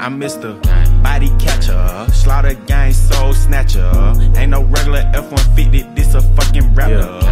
I'm Mr. Body Catcher, Slaughter Gang Soul Snatcher. Ain't no regular F-150, this a fucking rapper. Yeah.